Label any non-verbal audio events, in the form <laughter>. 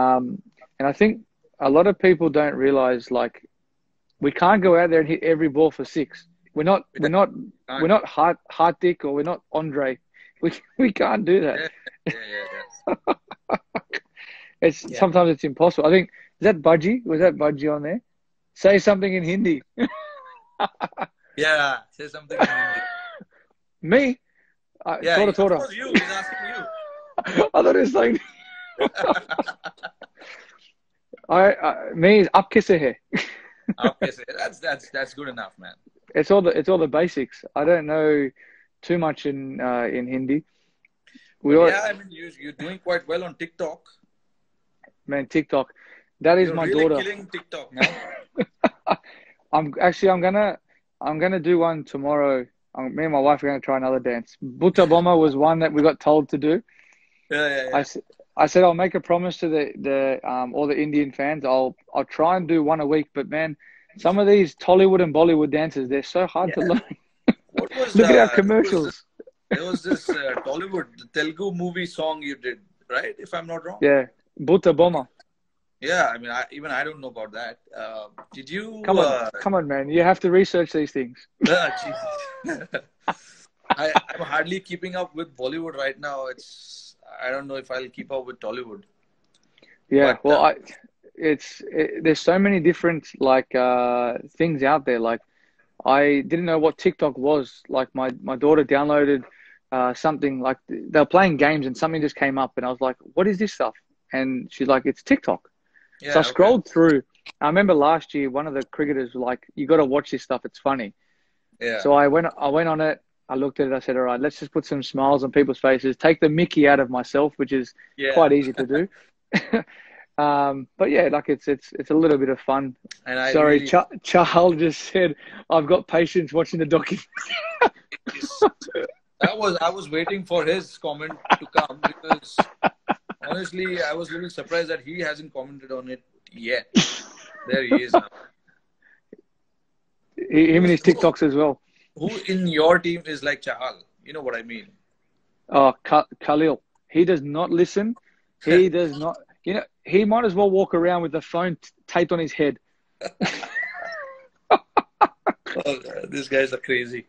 Um, and I think a lot of people don't realize like we can't go out there and hit every ball for six. We're not we're not we're not Hart Hardik or we're not Andre. <laughs> We we can't do that. Yeah, yeah, yeah. <laughs> It's Yeah. sometimes it's impossible. I think is that Budgie? Was that Budgie on there? Say something in Hindi. <laughs> Yeah, say something. in Hindi. Me? Uh, Yeah, Tora of Tora. course you. He's asking you. I thought it was saying. I, I me is up kiss hai. Okay, so that's that's that's good enough, man. It's all the it's all the basics. I don't know too much in uh, in Hindi. We all, yeah, I mean, you you're doing quite well on TikTok. man TikTok. That is You're my really daughter. killing TikTok now. <laughs> I'm actually I'm gonna I'm gonna do one tomorrow. Um, me and my wife are gonna try another dance. Butta Bomma was one that we got told to do. Yeah, yeah, yeah. I, I said I'll make a promise to the the um, all the Indian fans. I'll I'll try and do one a week. But man, some of these Tollywood and Bollywood dances they're so hard to learn. What was <laughs> Look at uh, our there was commercials. this- There was this uh, Tollywood the Telugu movie song you did, right? If I'm not wrong. Yeah, Butta Bomma. Yeah, I mean, I, even I don't know about that. Uh, did you? Come on, Uh, come on, man. You have to research these things. <laughs> <laughs> I, I'm hardly keeping up with Bollywood right now. It's I don't know if I'll keep up with Tollywood. Yeah, But, well, uh, I, it's it, there's so many different like uh, things out there. Like, I didn't know what TikTok was. Like, my my daughter downloaded uh, something like they were playing games and something just came up, and I was like, "What is this stuff?" And she's like, "It's TikTok." Yeah, so I okay. scrolled through. I remember last year, one of the cricketers was like, "You got to watch this stuff. It's funny." Yeah. So I went, I went on it. I looked at it. I said, "All right, let's just put some smiles on people's faces. Take the Mickey out of myself, which is yeah. quite easy to do." <laughs> um, but yeah, like it's it's it's a little bit of fun. And I Sorry, really, Cha- Charles just said, "I've got patience watching the documentary." <laughs> that was I was waiting for his comment to come because honestly, I was a little surprised that he hasn't commented on it yet. <laughs> There he is. Now. Him and his TikToks as well. Who in your team is like Chahal? You know what I mean? Oh, Khalil. He does not listen. He <laughs> does not. You know, he might as well walk around with the phone t- taped on his head. <laughs> <laughs> Oh, these guys are crazy.